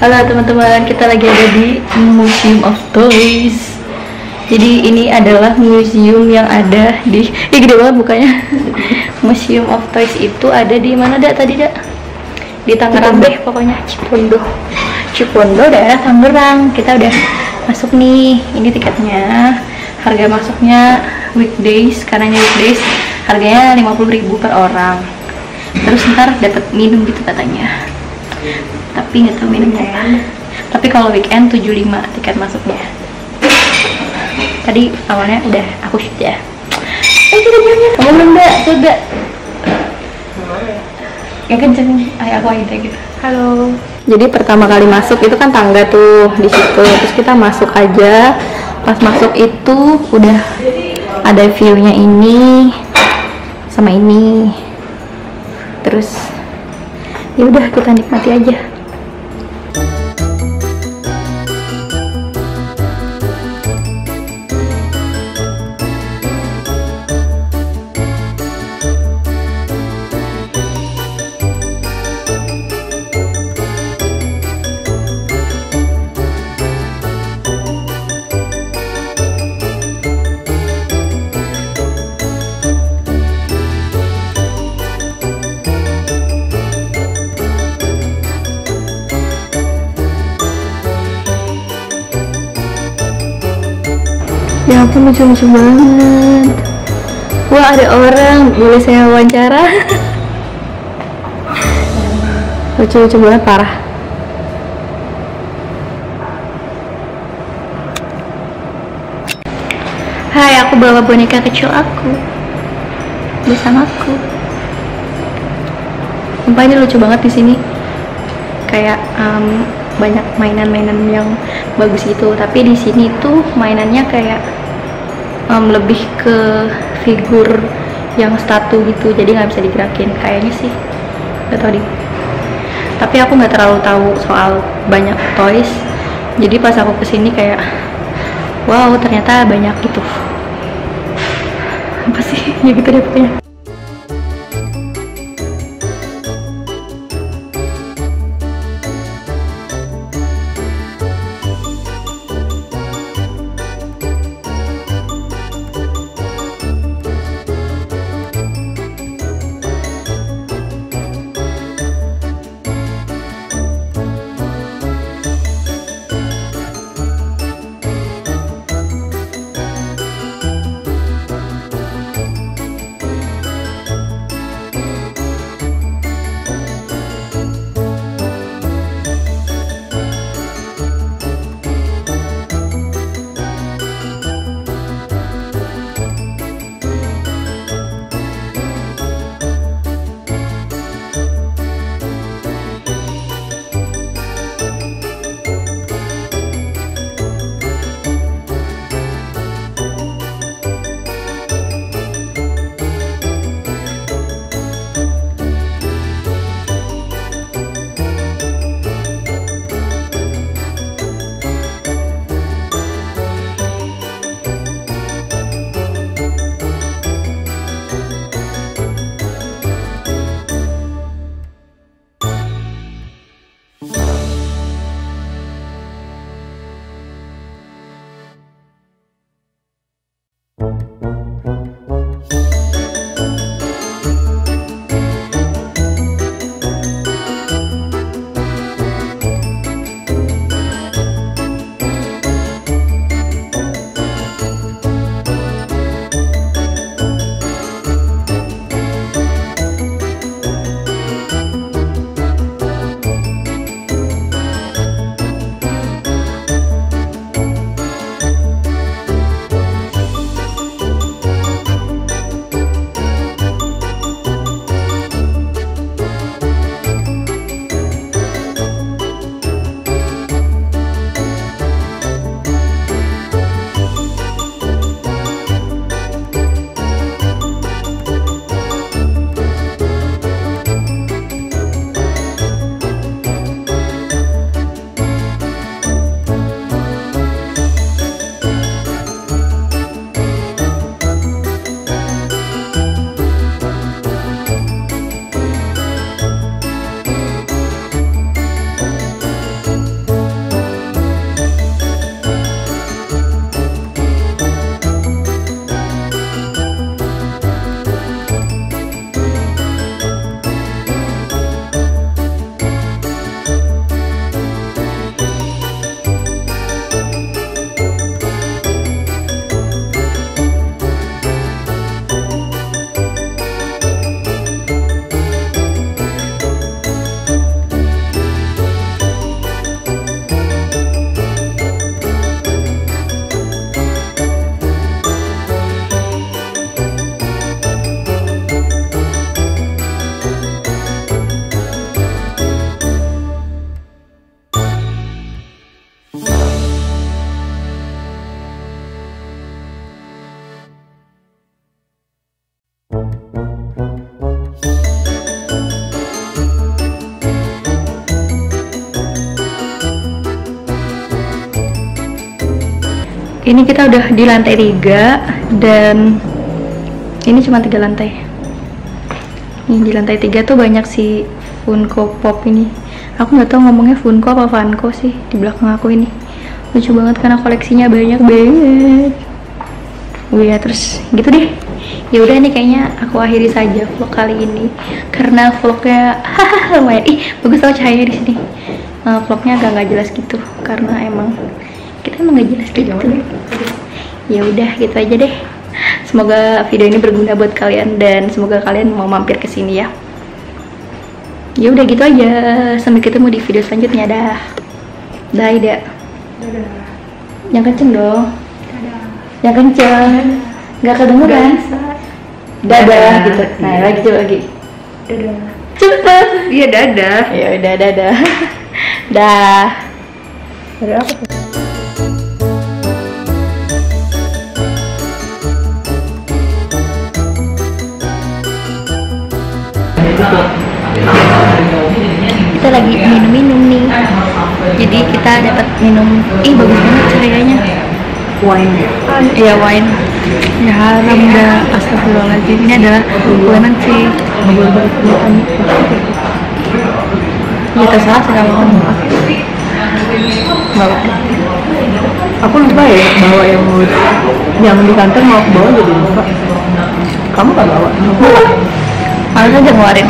Halo teman-teman, kita lagi ada di Museum of Toys. Jadi ini adalah museum yang ada di, ih gede banget bukanya. museum of Toys itu ada di mana dak tadi dak? Di Tangerang deh pokoknya Cipondo. Cipondo daerah Tangerang. Kita udah masuk nih. Ini tiketnya. Harga masuknya weekdays karena weekdays harganya 50.000 per orang. Terus ntar dapat minum gitu katanya tapi nggak tahu minumnya apa tapi kalau weekend 75 tiket masuknya. Tadi awalnya udah aku shoot ya. Eh kita nyanyi kamu belum mbak? Coba. Ya kenceng. Ayo aku aja gitu. Halo. Jadi pertama kali masuk itu kan tangga tuh di situ. Terus kita masuk aja. Pas masuk itu udah ada view-nya ini sama ini. Terus ya udah kita nikmati aja Ya ampun lucu-lucu banget. Wah ada orang. Boleh saya wawancara? Lucu-lucu banget parah. Hai aku bawa boneka kecil aku. Bersamaku Sumpah ini lucu banget di sini. Kayak em, banyak mainan-mainan yang bagus gitu. Tapi di sini tuh mainannya kayak em, lebih ke figur yang statu gitu. Jadi nggak bisa digerakin. Kayaknya sih. Nggak tahu deh. Tapi aku nggak terlalu tahu soal banyak toys. Jadi pas aku ke sini kayak wow ternyata banyak gitu. Apa sih? Ya gitu deh pokoknya ini kita udah di lantai tiga dan ini cuma tiga lantai. Ini di lantai tiga tuh banyak si Funko Pop ini. Aku nggak tahu ngomongnya Funko apa Funko sih di belakang aku ini. Lucu banget karena koleksinya banyak banget. Wih ya terus gitu deh. Ya udah nih kayaknya aku akhiri saja vlog kali ini. Karena vlognya hahaha lumayan. Ih bagus tau cahaya di sini. Uh, vlognya agak nggak jelas gitu karena emang kita emang nggak jelas gitu ya udah gitu aja deh. Semoga video ini berguna buat kalian dan semoga kalian mau mampir ke sini ya. Ya udah gitu aja. Sampai ketemu di video selanjutnya dah. Dah ida yang kenceng dong. Yang kenceng. Nggak kedengeran dadah, Dadah. gitu. Nah Iya. lagi coba lagi. Dadah. cepet. Iya dadah. ya udah dadah. Dah. Dadah apa jadi kita dapat minum ih bagus banget cahayanya Wine. iya wine. Ya haram dah astagfirullahaladzim. Ini adalah lemon tea ya terserah sih kamu nggak apa Aku lupa ya bawa yang yang di kantor mau aku bawa jadi lupa. Kamu kan bawa? malas aja ngeluarin